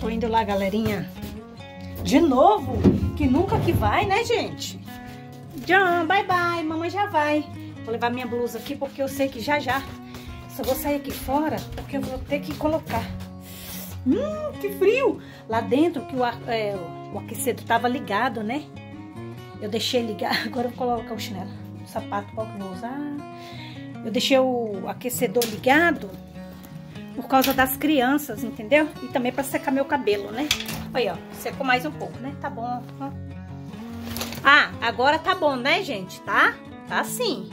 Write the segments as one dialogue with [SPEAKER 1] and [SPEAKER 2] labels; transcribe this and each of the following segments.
[SPEAKER 1] Tô indo lá, galerinha. De novo? Que nunca que vai, né, gente? John, bye bye. Mamãe já vai. Vou levar minha blusa aqui porque eu sei que já já só vou sair aqui fora porque eu vou ter que colocar. Hum, que frio! Lá dentro que o, é, o aquecedor tava ligado, né? Eu deixei ligar. Agora eu vou colocar o chinelo. O sapato qual que eu vou usar? Eu deixei o aquecedor ligado por causa das crianças, entendeu? E também para secar meu cabelo, né? Olha, ó, secou mais um pouco, né? Tá bom, ó. Ah, agora tá bom, né, gente? Tá? Tá sim.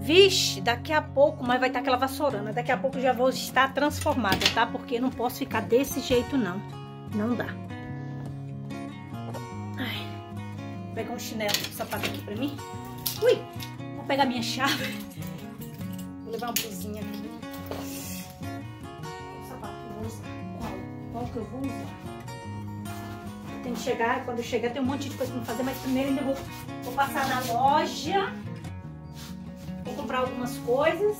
[SPEAKER 1] Vixe, daqui a pouco, mas vai estar aquela vassourana. Daqui a pouco já vou estar transformada, tá? Porque não posso ficar desse jeito, não. Não dá. Ai, vou pegar um chinelo, um sapato aqui pra mim. Ui, vou pegar minha chave. Vou levar uma blusinha aqui. Que eu vou usar? Tem que chegar, quando eu chegar tem um monte de coisa pra fazer, mas primeiro ainda vou, vou passar na loja Vou comprar algumas coisas.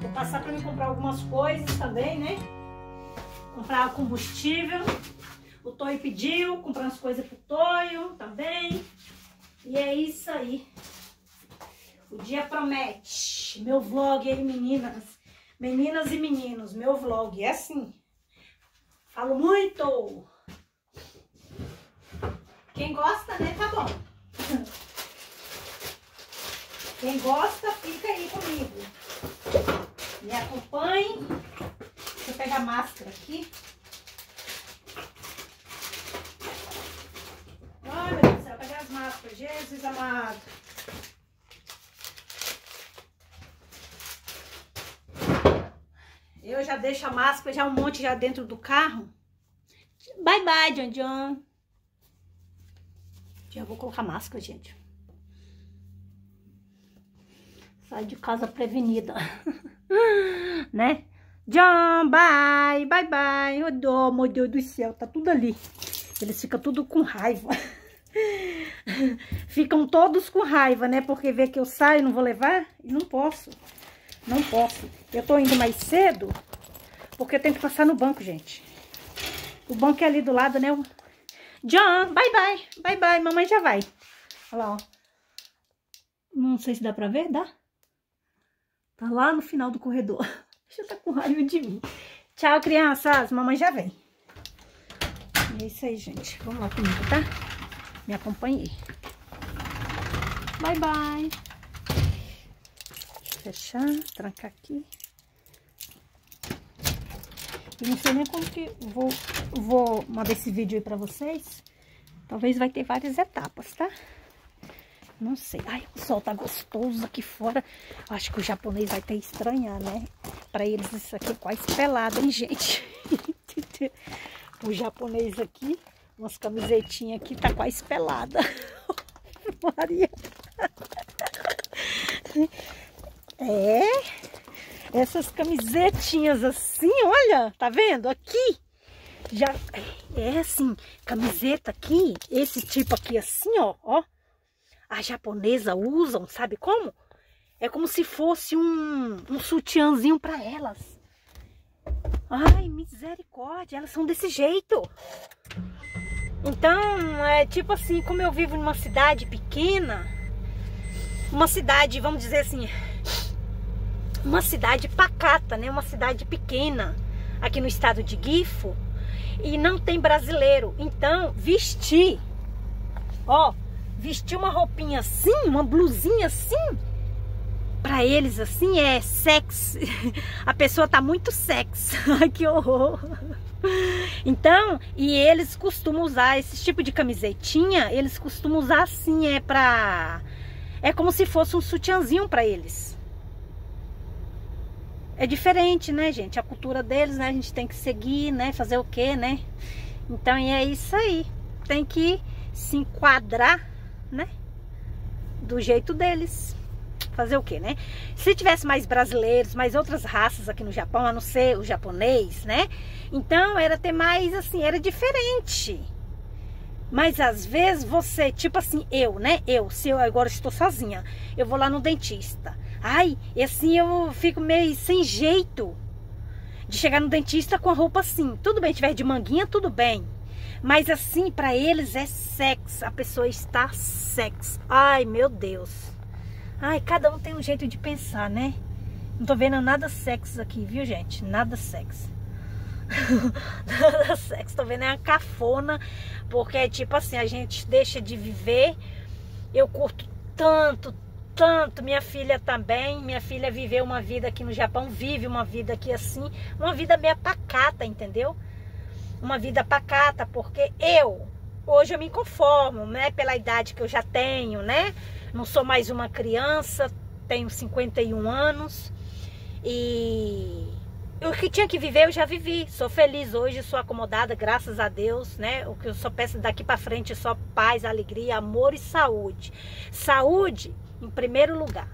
[SPEAKER 1] Vou passar para me comprar algumas coisas também, né? Comprar combustível. O Toio pediu, comprar as coisas pro Toio também. E é isso aí. O dia promete. Meu vlog aí, meninas. Meninas e meninos, meu vlog é assim. Falo muito. Quem gosta, né, tá bom. Quem gosta, fica aí comigo. Me acompanhe. Deixa eu pegar a máscara aqui. Ai, meu Deus do céu, pegar as máscaras. Jesus amado. Eu já deixo a máscara, já um monte já dentro do carro. Bye, bye, John John. Já vou colocar máscara, gente. Sai de casa prevenida. né? John, bye, bye, bye. Oh, meu Deus do céu, tá tudo ali. Eles ficam tudo com raiva. Ficam todos com raiva, né? Porque vê que eu saio e não vou levar e não posso. Não posso. Eu tô indo mais cedo, porque eu tenho que passar no banco, gente. O banco é ali do lado, né? John, bye, bye. Bye, bye. Mamãe já vai. Olha lá, ó. Não sei se dá pra ver, dá? Tá lá no final do corredor. Já tá com raiva de mim. Tchau, crianças. Mamãe já vem. é isso aí, gente. Vamos lá comigo, tá? Me acompanhe. Bye, bye fechar, trancar aqui. Eu não sei nem como que vou, vou mandar esse vídeo aí pra vocês. Talvez vai ter várias etapas, tá? Não sei. Ai, o sol tá gostoso aqui fora. Acho que o japonês vai até estranhar, né? Pra eles isso aqui é quase pelado, hein, gente? o japonês aqui, umas camisetinhas aqui, tá quase pelada. Maria. É, essas camisetinhas assim, olha, tá vendo? Aqui, já, é assim, camiseta aqui, esse tipo aqui assim, ó, ó. A japonesa usam, sabe como? É como se fosse um, um sutiãzinho para elas. Ai, misericórdia, elas são desse jeito. Então, é tipo assim, como eu vivo numa cidade pequena, uma cidade, vamos dizer assim, uma cidade pacata, né? Uma cidade pequena aqui no estado de Gifo e não tem brasileiro. Então, vestir, ó, vestir uma roupinha assim, uma blusinha assim, para eles assim é sexy. A pessoa tá muito sexy. Ai, que horror. Então, e eles costumam usar esse tipo de camisetinha, eles costumam usar assim, é pra é como se fosse um sutiãzinho para eles é diferente, né, gente? A cultura deles, né? A gente tem que seguir, né? Fazer o quê, né? Então, e é isso aí. Tem que se enquadrar, né? Do jeito deles. Fazer o quê, né? Se tivesse mais brasileiros, mais outras raças aqui no Japão, a não ser o japonês, né? Então, era ter mais, assim, era diferente. Mas às vezes você, tipo assim, eu, né? Eu, se eu agora estou sozinha, eu vou lá no dentista. Ai, e assim eu fico meio sem jeito de chegar no dentista com a roupa assim. Tudo bem, tiver de manguinha, tudo bem. Mas assim, para eles é sexo. A pessoa está sexo. Ai, meu Deus. Ai, cada um tem um jeito de pensar, né? Não tô vendo nada sexo aqui, viu, gente? Nada sexo. nada sexo. Tô vendo é a cafona. Porque é tipo assim, a gente deixa de viver. Eu curto tanto, tanto. Minha filha também. Minha filha viveu uma vida aqui no Japão. Vive uma vida aqui assim. Uma vida meio pacata, entendeu? Uma vida pacata. Porque eu, hoje eu me conformo, né? Pela idade que eu já tenho, né? Não sou mais uma criança. Tenho 51 anos. E o que tinha que viver eu já vivi. Sou feliz hoje, sou acomodada, graças a Deus, né? O que eu só peço daqui para frente é só paz, alegria, amor e saúde. Saúde em primeiro lugar.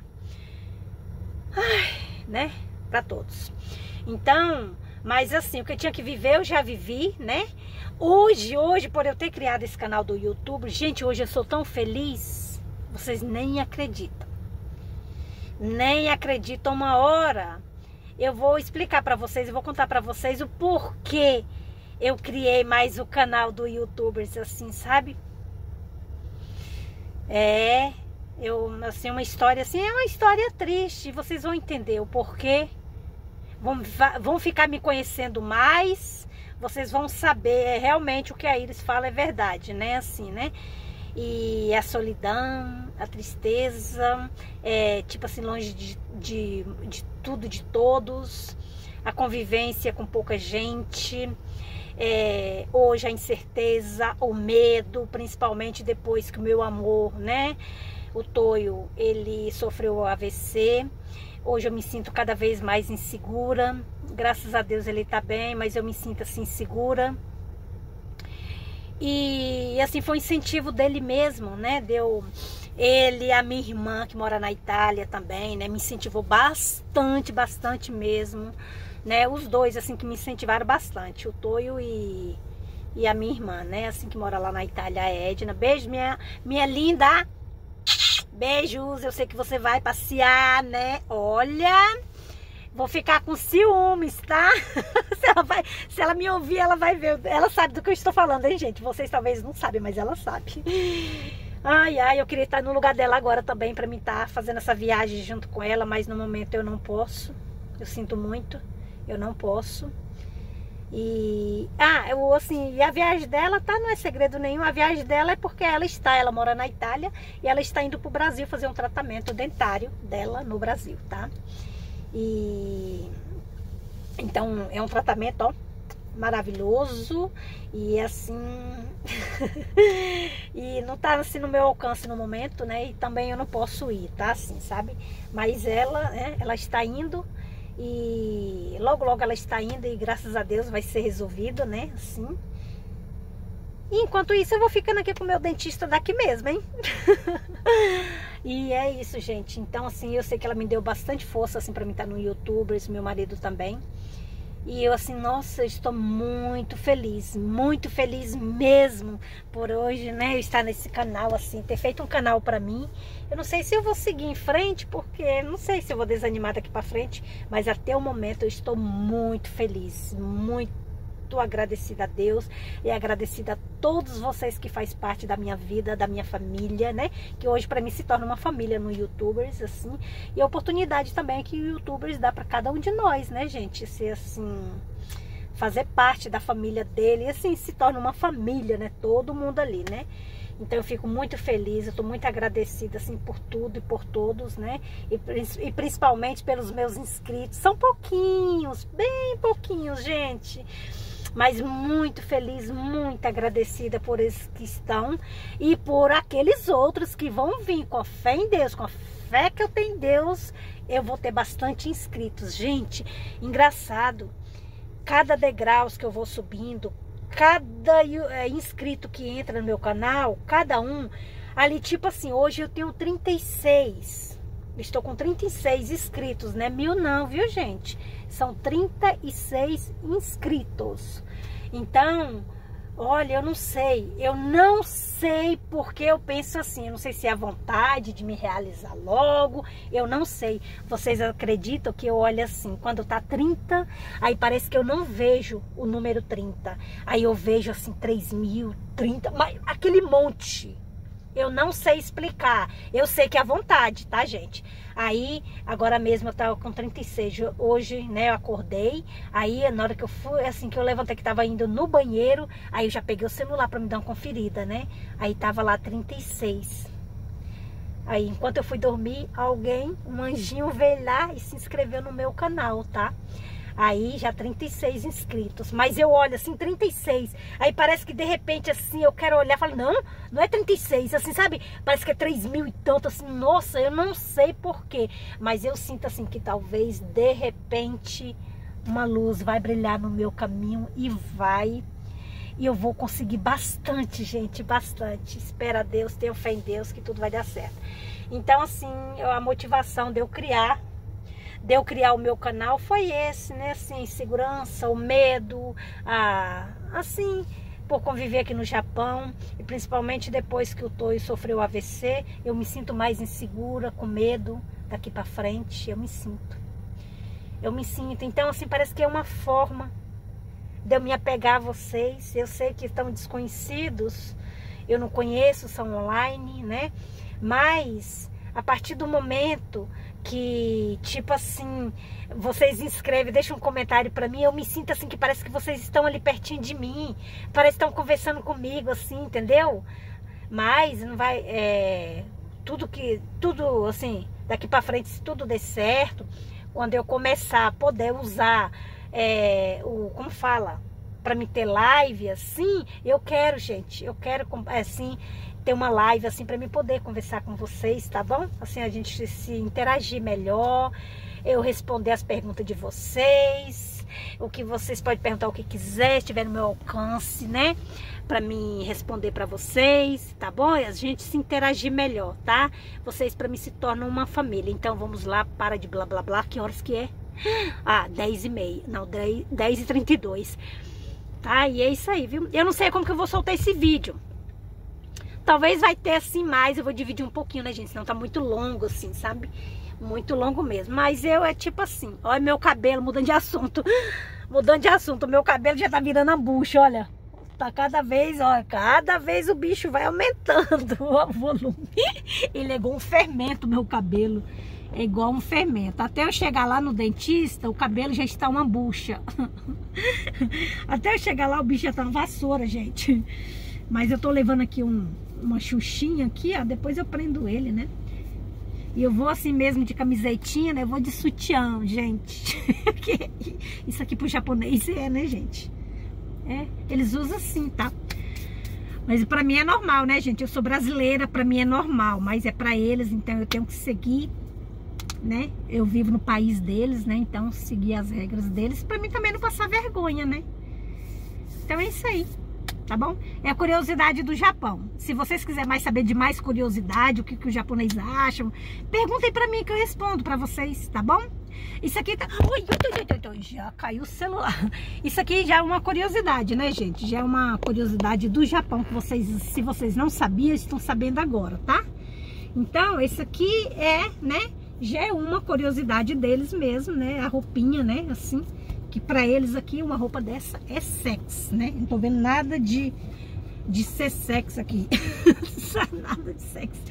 [SPEAKER 1] Ai, né? Para todos. Então, mas assim, o que eu tinha que viver eu já vivi, né? Hoje, hoje, por eu ter criado esse canal do YouTube, gente, hoje eu sou tão feliz, vocês nem acreditam nem acreditam uma hora. Eu vou explicar para vocês, eu vou contar para vocês o porquê eu criei mais o canal do YouTubers assim, sabe? É, eu assim uma história assim, é uma história triste, vocês vão entender o porquê. Vão, vão ficar me conhecendo mais, vocês vão saber realmente o que a Iris fala é verdade, né? Assim, né? E a solidão, a tristeza, é, tipo assim, longe de, de, de tudo, de todos, a convivência com pouca gente, é, hoje a incerteza, o medo, principalmente depois que o meu amor, né, o Toio, ele sofreu AVC, hoje eu me sinto cada vez mais insegura, graças a Deus ele tá bem, mas eu me sinto assim insegura, e assim foi um incentivo dele mesmo, né? Deu ele, a minha irmã que mora na Itália também, né? Me incentivou bastante, bastante mesmo, né? Os dois assim que me incentivaram bastante, o Toio e e a minha irmã, né? Assim que mora lá na Itália, a Edna. Beijo, minha minha linda. Beijos. Eu sei que você vai passear, né? Olha, Vou ficar com ciúmes, tá? se, ela vai, se ela me ouvir, ela vai ver. Ela sabe do que eu estou falando, hein, gente? Vocês talvez não sabem, mas ela sabe. Ai, ai, eu queria estar no lugar dela agora também para mim estar fazendo essa viagem junto com ela, mas no momento eu não posso. Eu sinto muito, eu não posso. E ah, eu assim, e a viagem dela tá não é segredo nenhum. A viagem dela é porque ela está, ela mora na Itália e ela está indo para o Brasil fazer um tratamento dentário dela no Brasil, tá? E então é um tratamento ó, maravilhoso e assim e não tá assim no meu alcance no momento, né? E também eu não posso ir, tá? Assim, sabe? Mas ela, né, ela está indo e logo logo ela está indo e graças a Deus vai ser resolvido, né? Assim. E enquanto isso eu vou ficando aqui com o meu dentista daqui mesmo, hein? E é isso, gente. Então, assim, eu sei que ela me deu bastante força, assim, pra mim estar no YouTube, esse meu marido também. E eu, assim, nossa, eu estou muito feliz, muito feliz mesmo por hoje, né? Eu estar nesse canal, assim, ter feito um canal pra mim. Eu não sei se eu vou seguir em frente, porque não sei se eu vou desanimar daqui pra frente, mas até o momento eu estou muito feliz, muito muito agradecida a Deus e agradecida a todos vocês que faz parte da minha vida, da minha família, né? Que hoje para mim se torna uma família no YouTubers, assim. E a oportunidade também que o YouTubers dá para cada um de nós, né, gente? Ser assim fazer parte da família dele, e assim se torna uma família, né? Todo mundo ali, né? Então eu fico muito feliz, eu estou muito agradecida assim por tudo e por todos, né? E, e, principalmente pelos meus inscritos. São pouquinhos, bem pouquinhos, gente mas muito feliz, muito agradecida por esses que estão e por aqueles outros que vão vir. Com a fé em Deus, com a fé que eu tenho em Deus, eu vou ter bastante inscritos. Gente, engraçado, cada degraus que eu vou subindo, cada é, inscrito que entra no meu canal, cada um, ali tipo assim, hoje eu tenho 36 Estou com 36 inscritos, né? Mil não, viu, gente? São 36 inscritos. Então, Olha, eu não sei, eu não sei porque eu penso assim, eu não sei se é a vontade de me realizar logo, eu não sei. Vocês acreditam que eu olho assim, quando tá 30, aí parece que eu não vejo o número 30. Aí eu vejo assim 3 mil, 30, mas aquele monte. Eu não sei explicar. Eu sei que é a vontade, tá, gente? Aí, agora mesmo eu tava com 36. Hoje, né, eu acordei. Aí, na hora que eu fui, assim, que eu levantei, que tava indo no banheiro, aí eu já peguei o celular pra me dar uma conferida, né? Aí tava lá 36. Aí, enquanto eu fui dormir, alguém, um anjinho veio lá e se inscreveu no meu canal, tá? Aí já 36 inscritos. Mas eu olho assim, 36. Aí parece que de repente assim, eu quero olhar e falo, não, não é 36. Assim, sabe? Parece que é 3 mil e tanto. Assim, nossa, eu não sei porquê. Mas eu sinto assim que talvez de repente uma luz vai brilhar no meu caminho e vai. E eu vou conseguir bastante, gente, bastante. Espera Deus, tenho fé em Deus que tudo vai dar certo. Então, assim, a motivação de eu criar de eu criar o meu canal foi esse, né? Assim, segurança, o medo, a, assim, por conviver aqui no Japão e principalmente depois que o Toyo sofreu AVC, eu me sinto mais insegura, com medo daqui para frente, eu me sinto. Eu me sinto. Então, assim, parece que é uma forma de eu me apegar a vocês. Eu sei que estão desconhecidos, eu não conheço, são online, né? Mas a partir do momento que, tipo assim, vocês inscrevem, deixam um comentário para mim, eu me sinto assim que parece que vocês estão ali pertinho de mim, parece que estão conversando comigo, assim, entendeu? Mas não vai, é, tudo que, tudo assim, daqui para frente, se tudo der certo, quando eu começar a poder usar, é, o, como fala, para me ter live assim, eu quero, gente, eu quero, assim, ter uma live assim para me poder conversar com vocês, tá bom? Assim a gente se interagir melhor, eu responder as perguntas de vocês, o que vocês podem perguntar o que quiser, estiver no meu alcance, né? Para me responder para vocês, tá bom? E a gente se interagir melhor, tá? Vocês para mim se tornam uma família. Então vamos lá, para de blá blá blá, que horas que é? Ah, 10 e meia, não, 10, 10 e 32. Tá? E é isso aí, viu? Eu não sei como que eu vou soltar esse vídeo. Talvez vai ter assim mais, eu vou dividir um pouquinho, né, gente? Senão tá muito longo, assim, sabe? Muito longo mesmo. Mas eu é tipo assim, olha meu cabelo, mudando de assunto. Mudando de assunto, meu cabelo já tá virando a bucha, olha. Tá cada vez, olha, cada vez o bicho vai aumentando o volume. Ele é igual um fermento, meu cabelo. É igual um fermento. Até eu chegar lá no dentista, o cabelo já está uma bucha. Até eu chegar lá, o bicho já tá uma vassoura, gente. Mas eu tô levando aqui um, uma xuxinha aqui, ó. Depois eu prendo ele, né? E eu vou assim mesmo de camisetinha, né? Eu vou de sutiã, gente. Isso aqui pro japonês é, né, gente? É, eles usam assim, tá? Mas pra mim é normal, né, gente? Eu sou brasileira, pra mim é normal. Mas é pra eles, então eu tenho que seguir, né? Eu vivo no país deles, né? Então seguir as regras deles. Pra mim também não passar vergonha, né? Então é isso aí tá bom? É a curiosidade do Japão. Se vocês quiserem mais saber de mais curiosidade, o que, que os japoneses acham, perguntem pra mim que eu respondo pra vocês, tá bom? Isso aqui tá... Ui, ui, ui, já caiu o celular. Isso aqui já é uma curiosidade, né, gente? Já é uma curiosidade do Japão que vocês, se vocês não sabiam, estão sabendo agora, tá? Então, esse aqui é, né, já é uma curiosidade deles mesmo, né? A roupinha, né, assim que para eles aqui uma roupa dessa é sexo, né? Não tô vendo nada de, de ser sexo aqui. nada de sexo.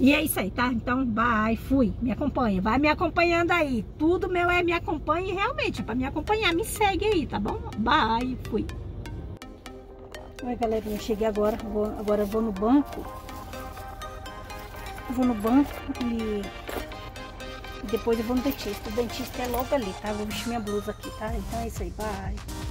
[SPEAKER 1] E é isso aí, tá? Então, vai, fui, me acompanha, vai me acompanhando aí. Tudo meu é me acompanhe realmente, para me acompanhar, me segue aí, tá bom? Bye, fui. Oi, galera, eu cheguei agora, vou, agora eu vou no banco. vou no banco e depois eu vou no dentista. O dentista é logo ali, tá? vou vestir minha blusa aqui, tá? Então é isso aí, bye.